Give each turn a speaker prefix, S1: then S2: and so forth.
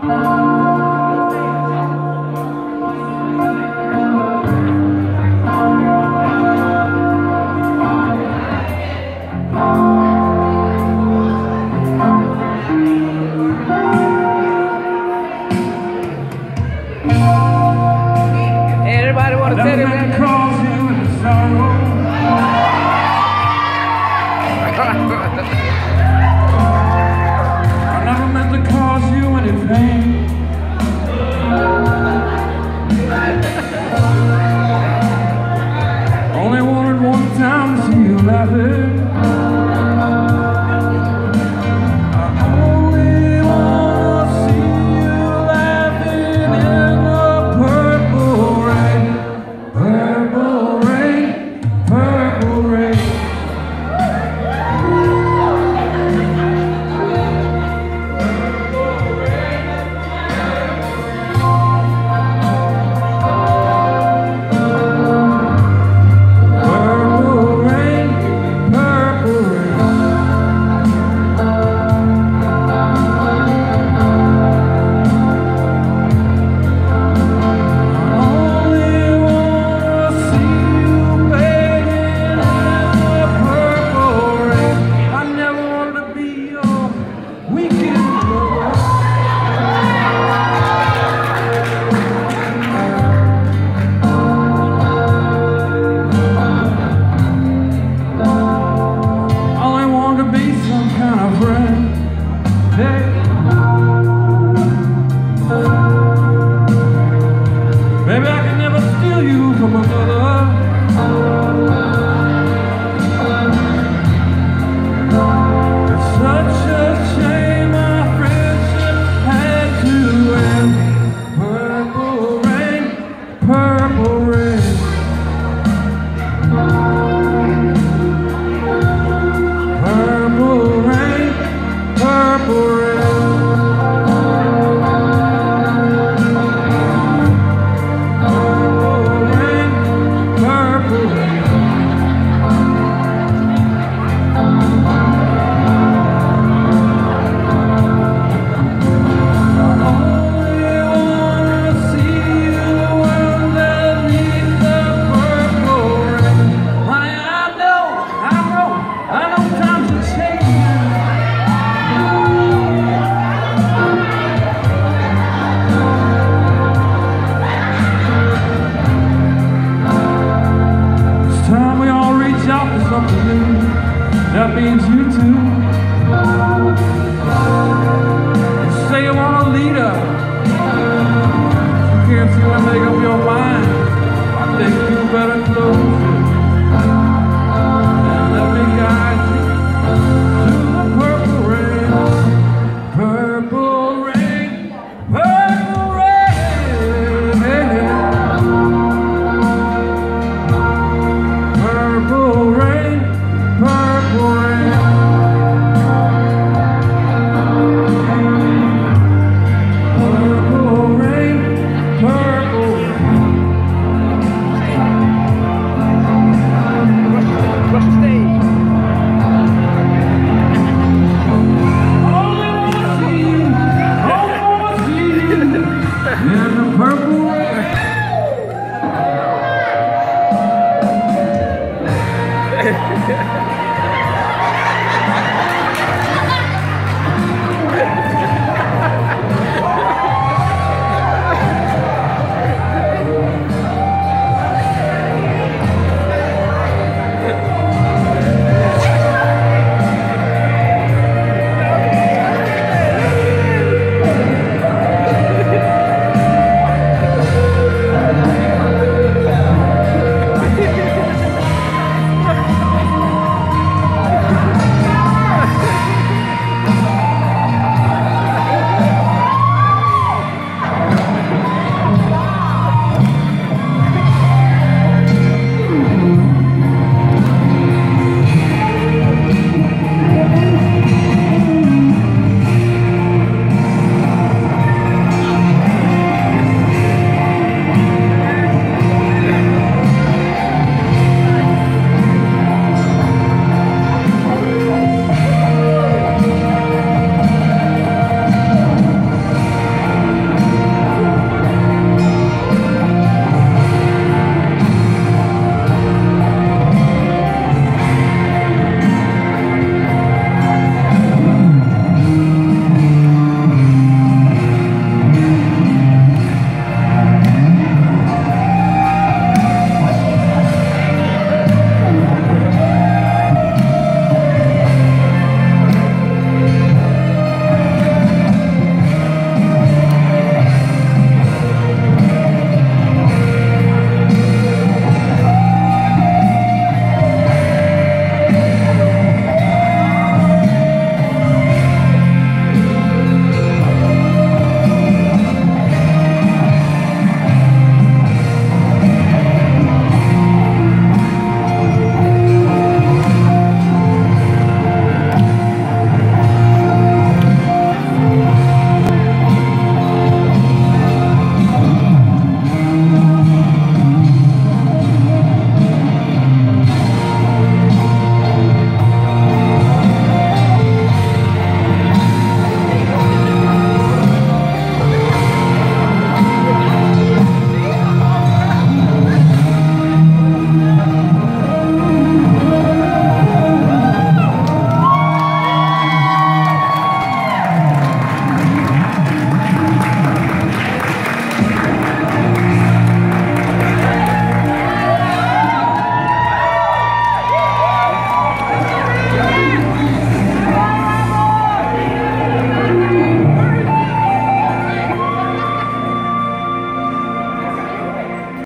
S1: Música never